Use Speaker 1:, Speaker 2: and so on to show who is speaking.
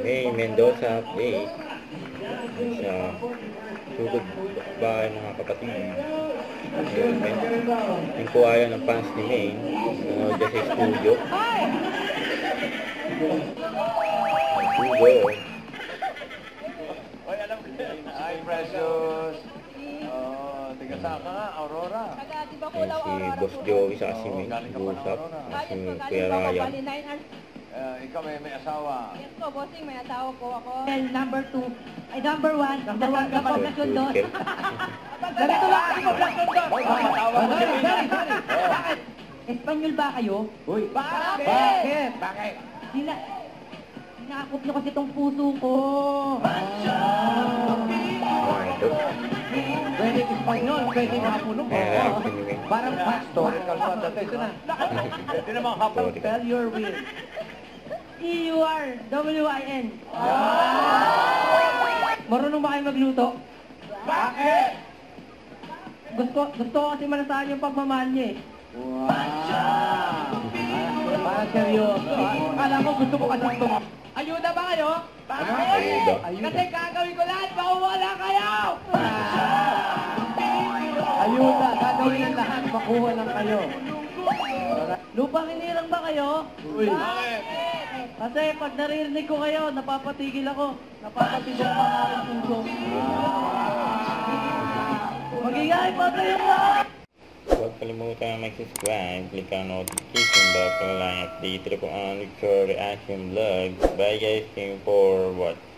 Speaker 1: May Mendoza update sa sugod bahay mga kapatid. Yung kuwaya ng fans ni May nanonood dyan sa studio. Studio.
Speaker 2: Alam ko. Hi, Precious. Oh, tiga saan ka nga, Aurora.
Speaker 1: Si
Speaker 3: Aurora?
Speaker 1: Boss Joey sa. Si
Speaker 3: Ayos po,
Speaker 1: Kuya Ryan.
Speaker 2: Eh, ikaw may, may asawa.
Speaker 3: Yes po, bossing, may asawa po ako.
Speaker 4: And number two, ay number one, number one ka pa, Poblacion dos.
Speaker 1: Kel.
Speaker 4: Ganito lang ako,
Speaker 2: may asawa ko si May.
Speaker 4: Bakit? Espanyol ba kayo?
Speaker 2: Uy,
Speaker 4: Bakit?
Speaker 2: Bakit? Bakit?
Speaker 4: Sina... Sinakop nyo kasi itong puso ko.
Speaker 1: Ito.
Speaker 4: Pwede Espanyol, pwede Hapuno ko.
Speaker 1: Ayan lang, si May.
Speaker 4: Parang pastor.
Speaker 2: Pa dati. Ito na. Naman hapon.
Speaker 1: Sorry.
Speaker 4: Spell your will. E-U-R-W-I-N. Marunong ba kayo magluto?
Speaker 2: Bakit?
Speaker 4: Gusto, gusto ko kasi malasahan yung pagmamahal niya eh.
Speaker 2: Wow.
Speaker 4: Para seryoso. ah. Alam ko gusto ko kasi ito. Ayuda ba kayo?
Speaker 1: Ayuda.
Speaker 4: Kasi gagawin ko lahat, mawawala kayo! Ayuda, gagawin ang lahat, makuha lang kayo. Lupang hinirang ba kayo?
Speaker 2: Uy, bakit?
Speaker 4: Kasi pag naririnig ko kayo, napapatigil ako. Napapatigil ang mga aking puso. Magigay pa kayo lahat!
Speaker 1: Huwag kalimutan mag-subscribe, click ang notification bell para lang update po ang Victor Reaction Vlog. Bye guys, thank you for watching.